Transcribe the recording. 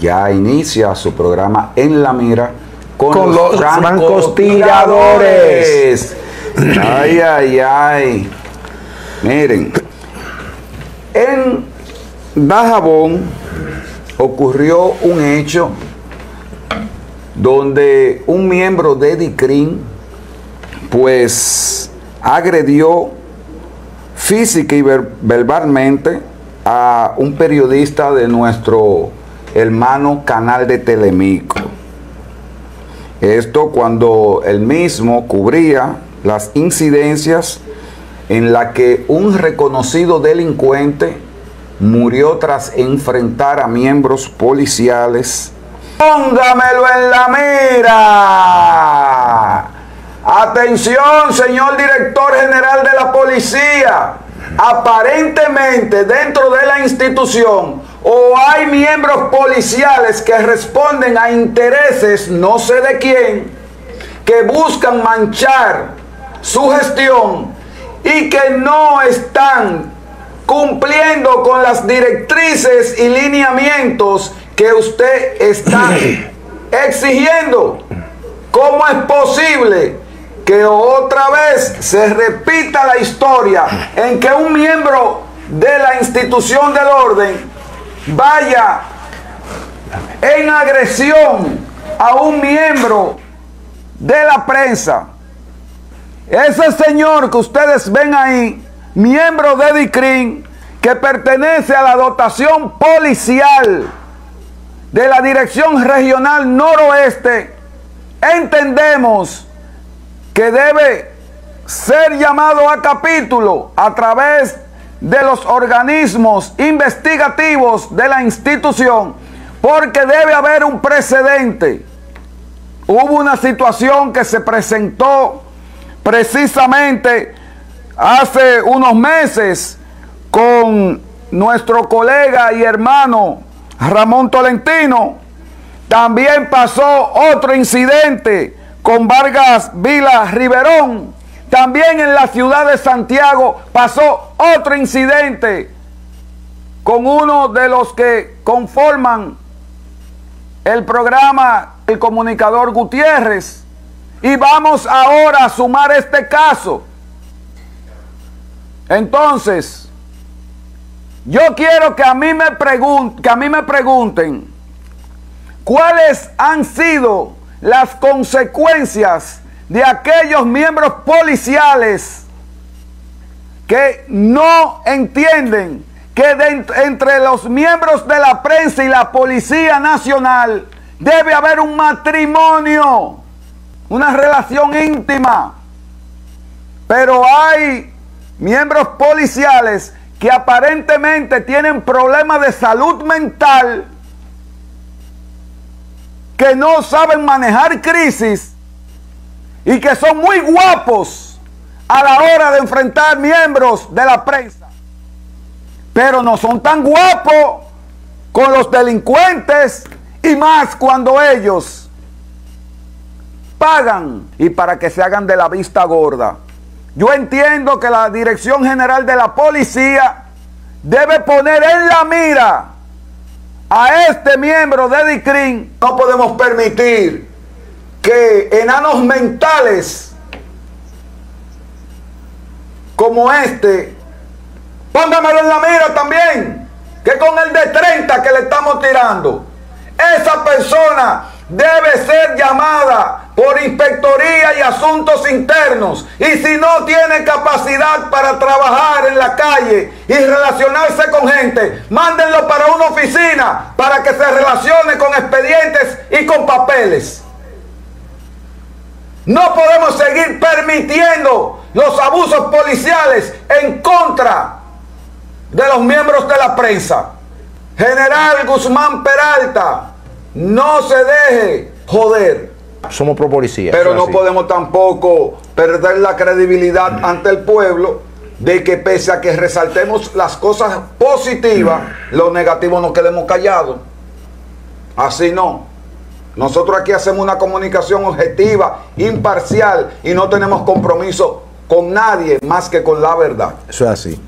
ya inicia su programa En la Mira con, Con los, los francotiradores. Ay, ay, ay. Miren, en Dajabón ocurrió un hecho donde un miembro de DICRIN pues agredió física y ver- verbalmente a un periodista de nuestro hermano canal de Telemico. Esto cuando él mismo cubría las incidencias en la que un reconocido delincuente murió tras enfrentar a miembros policiales. Póngamelo en la mira. Atención, señor director general de la policía. Aparentemente dentro de la institución o hay miembros policiales que responden a intereses no sé de quién, que buscan manchar su gestión y que no están cumpliendo con las directrices y lineamientos que usted está exigiendo. ¿Cómo es posible que otra vez se repita la historia en que un miembro de la institución del orden vaya en agresión a un miembro de la prensa? Ese señor que ustedes ven ahí, miembro de DICRIN, que pertenece a la dotación policial de la Dirección Regional Noroeste, entendemos que debe ser llamado a capítulo a través de los organismos investigativos de la institución, porque debe haber un precedente. Hubo una situación que se presentó precisamente hace unos meses con nuestro colega y hermano Ramón Tolentino. También pasó otro incidente con Vargas Vila Riverón. También en la ciudad de Santiago pasó otro incidente con uno de los que conforman el programa El Comunicador Gutiérrez. Y vamos ahora a sumar este caso. Entonces, yo quiero que a mí me pregunten, que a mí me pregunten cuáles han sido las consecuencias de aquellos miembros policiales que no entienden que entre los miembros de la prensa y la Policía Nacional debe haber un matrimonio, una relación íntima. Pero hay miembros policiales que aparentemente tienen problemas de salud mental, que no saben manejar crisis y que son muy guapos a la hora de enfrentar miembros de la prensa. Pero no son tan guapos con los delincuentes y más cuando ellos pagan y para que se hagan de la vista gorda. Yo entiendo que la Dirección General de la Policía debe poner en la mira a este miembro de DICRIN. No podemos permitir que enanos mentales como este, póngamelo en la mira también, que con el de 30 que le estamos tirando, esa persona debe ser llamada por inspectoría y asuntos internos. Y si no tiene capacidad para trabajar en la calle y relacionarse con gente, mándenlo para una oficina para que se relacione con expedientes y con papeles. No podemos seguir permitiendo los abusos policiales en contra de los miembros de la prensa. General Guzmán Peralta, no se deje joder. Somos pro policía. Pero no así. podemos tampoco perder la credibilidad ante el pueblo de que pese a que resaltemos las cosas positivas, lo negativo nos quedemos callados. Así no. Nosotros aquí hacemos una comunicación objetiva, imparcial y no tenemos compromiso con nadie más que con la verdad. Eso es así.